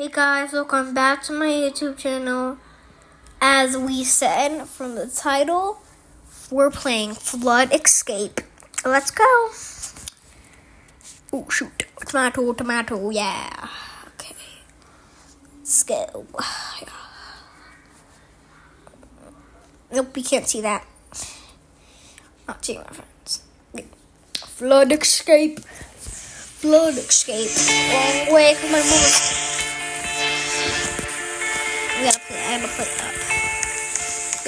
Hey guys, welcome back to my YouTube channel. As we said from the title, we're playing Flood Escape. Let's go. Oh shoot. Tomato, tomato, yeah. Okay. Let's go. Nope, you can't see that. Not seeing my friends. Flood Escape. Flood Escape. Long way.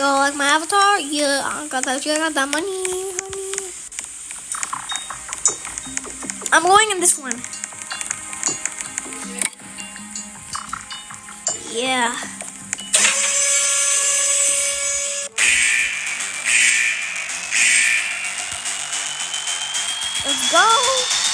Go like my avatar. Yeah, I got that. I got that money, honey. I'm going in this one. Yeah. Let's go.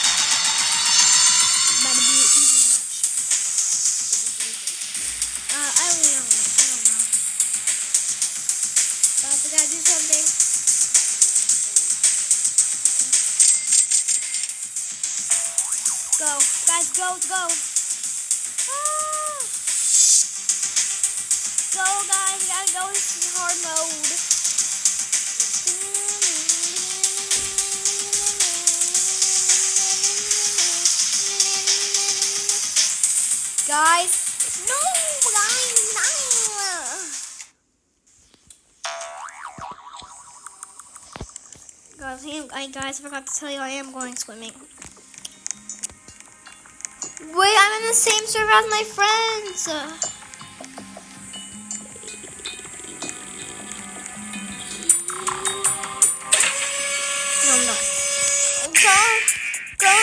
Go, guys, go, go. Ah! Go, guys, we gotta go. Is hard mode. Guys, no, guys. Guys, I, guys, I forgot to tell you I am going swimming. Wait, I'm in the same server as my friends. No, I'm not. Go, go.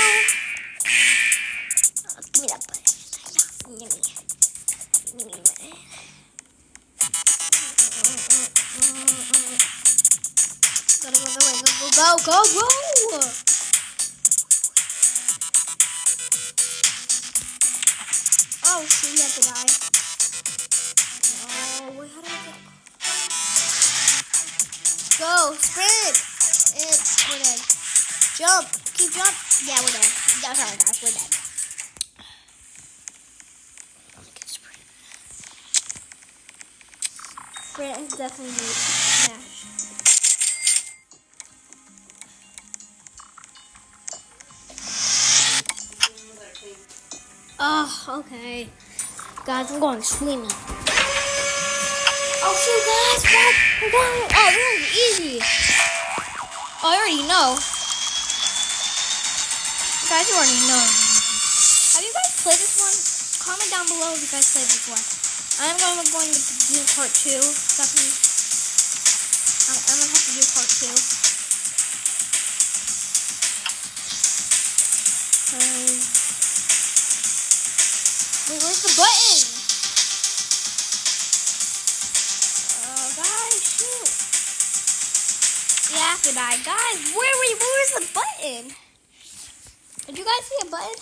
Oh, give me that button. Yeah, give me. Give me go the. Go, go, go, go, go. Oh, we have to die. No, wait, how do? Go, sprint. It's, we're dead. Jump, keep jump. Yeah, we're dead. Yeah, sorry, guys, we're dead. Sprint. Is definitely dash. Oh, okay. Guys, I'm going swimming. Oh, shoot, guys. We're going. Oh, is easy. Oh, I already know. Guys, you already know. Have you guys played this one? Comment down below if you guys played this one. I'm going to going to do part two. Definitely. I'm, I'm going to have to do part two. Cause Wait, where's the button? Oh, guys, shoot. Have to die. Guys, where you? Where's the button? Did you guys see a button?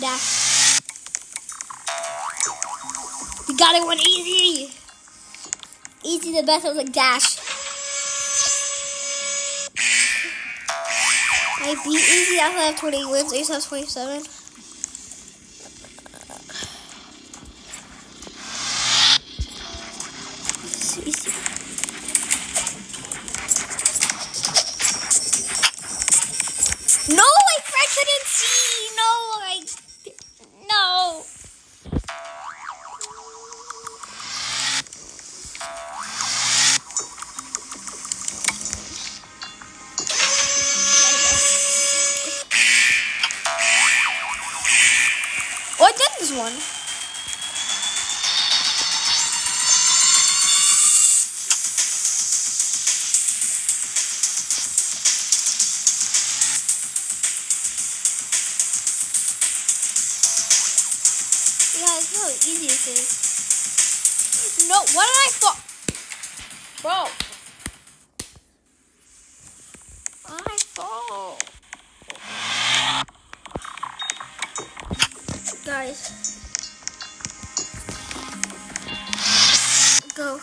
Dash. We got it one easy. Easy the best. I was like, dash. I beat easy. I have 20 wins. Ace has 27. No, I, couldn't see. No, I. No. Oh, did this one. Is. No, what did I thought? Bro. I fall. Guys. Go.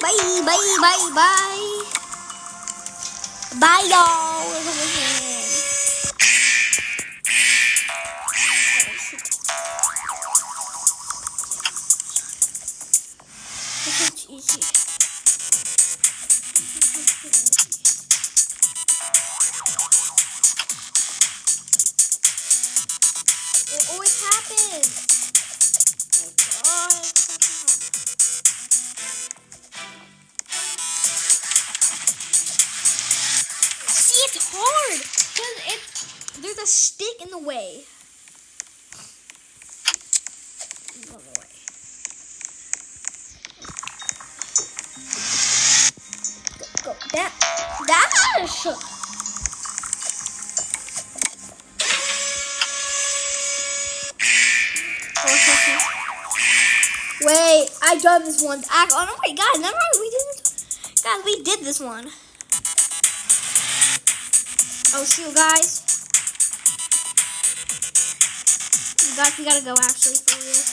Bye, bye, bye. Bye, Bye, y'all. Oh, easy. It's hard because it's there's a stick in the way. Go, go. That that shook. Wait, I done this one. I, oh guys, never mind. We didn't. Guys, we did this one. Oh, see you guys. You guys, we gotta go actually for real.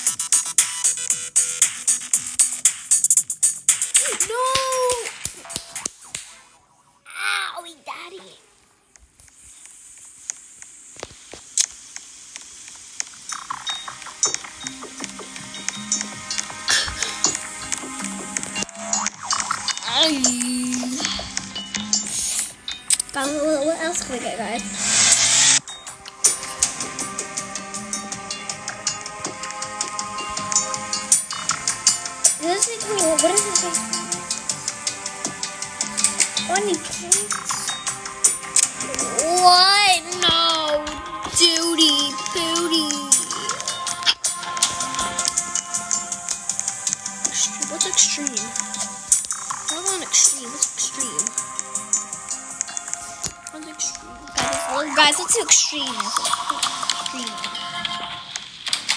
No! Owie, daddy. Ay. Um, guys, what, else can we get, guys? What is this? Twenty points. Guys, guys what's extreme? Extreme.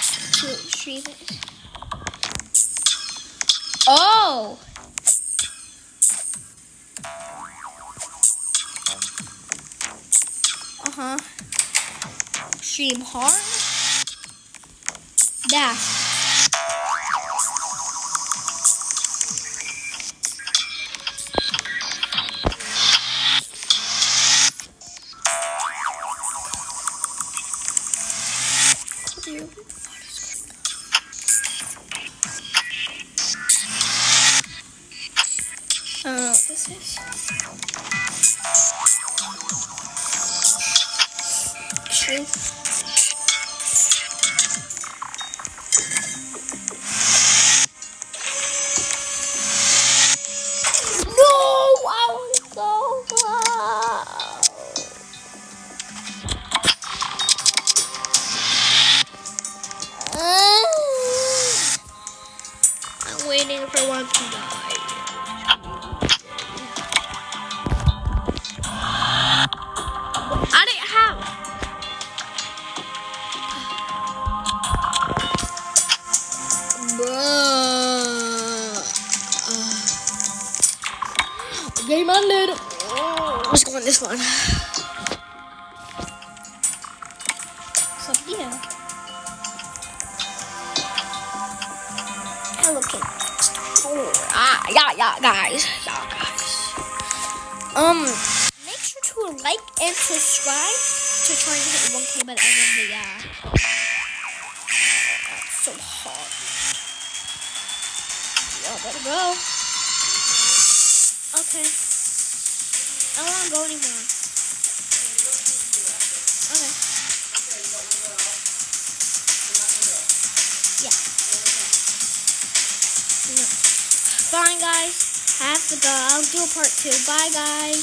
What's extreme? Oh! Uh huh. Extreme harm? Dash. Uh, this is extreme. I didn't have. Bruh. Uh. Game ended. Oh, let's go on this one. So yeah. Hello Kitty. Four. Ah, yeah, yeah, guys. Yeah, guys. Um, make sure to like and subscribe to try and hit 1K by the end of the year. That's so hard. Yeah, better go. Okay. I don't want to go anymore. Fine, guys. I have to go. I'll do a part two. Bye, guys.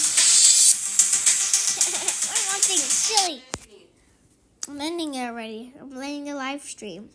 One thing, silly. I'm ending it already. I'm ending the live stream.